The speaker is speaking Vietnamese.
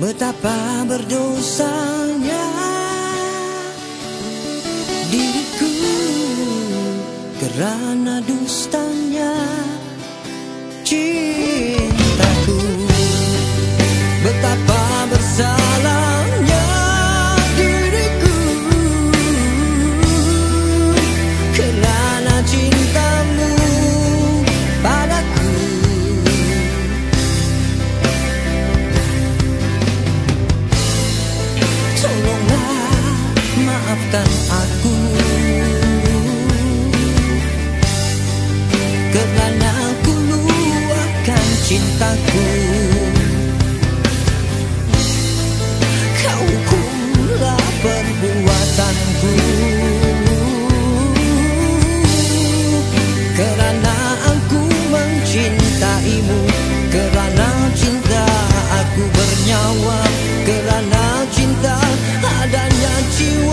betapa berdosanya diriku kerana dustanya cinta. Maafkan aku. Kerana aku luahkan cintaku? Kau hukumlah perbuatanku. Kerana aku mencintaimu. Kerana cinta aku bernyawa. Kerana cinta adanya jiwa.